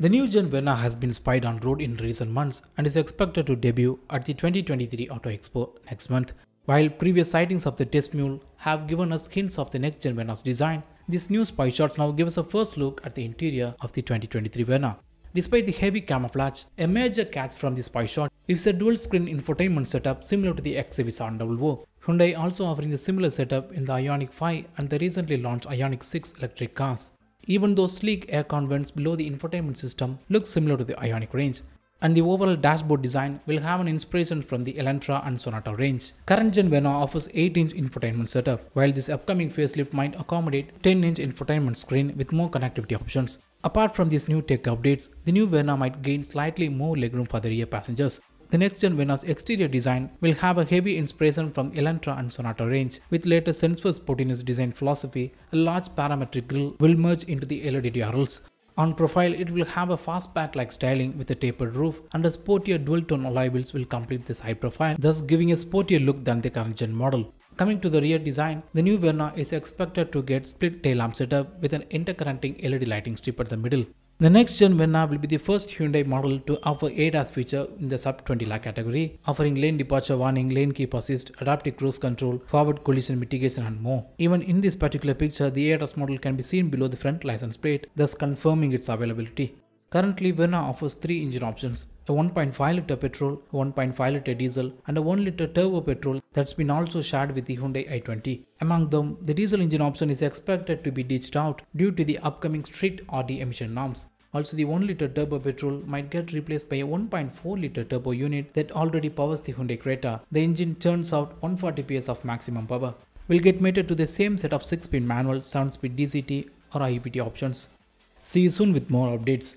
The new Gen Verna has been spied on road in recent months and is expected to debut at the 2023 Auto Expo next month. While previous sightings of the test mule have given us hints of the next gen Verna's design, these new spy shots now give us a first look at the interior of the 2023 Verna. Despite the heavy camouflage, a major catch from the spy shot is a dual screen infotainment setup similar to the XUV700. Hyundai also offering a similar setup in the Ioniq 5 and the recently launched Ioniq 6 electric cars. Even though sleek aircon vents below the infotainment system look similar to the Ioniq range, and the overall dashboard design will have an inspiration from the Elantra and Sonata range. Current gen Verna offers 8-inch infotainment setup, while this upcoming facelift might accommodate 10-inch infotainment screen with more connectivity options. Apart from these new tech updates, the new Verna might gain slightly more legroom for the rear passengers. The next gen Verna's exterior design will have a heavy inspiration from Elantra and Sonata range. With latest Sensuous Sportiness design philosophy, a large parametric grille will merge into the LED DRLs. On profile, it will have a fastback-like styling with a tapered roof and a sportier dual-tone alloy wheels will complete the side profile, thus giving a sportier look than the current gen model. Coming to the rear design, the new Verna is expected to get split tail lamp setup with an interconnecting LED lighting strip at the middle. The next gen Verna will be the first Hyundai model to offer ADAS feature in the sub 20 lakh category, offering lane departure warning, lane keep assist, adaptive cruise control, forward collision mitigation and more. Even in this particular picture, the ADAS model can be seen below the front license plate, thus confirming its availability. Currently, Verna offers three engine options a 1.5 liter petrol, 1.5 liter diesel, and a 1 liter turbo petrol that's been also shared with the Hyundai i20. Among them, the diesel engine option is expected to be ditched out due to the upcoming strict RD emission norms. Also, the 1 liter turbo petrol might get replaced by a 1.4 liter turbo unit that already powers the Hyundai Creta. The engine turns out 140 PS of maximum power. Will get mated to the same set of 6-speed manual, 7-speed DCT or IEPT options. See you soon with more updates.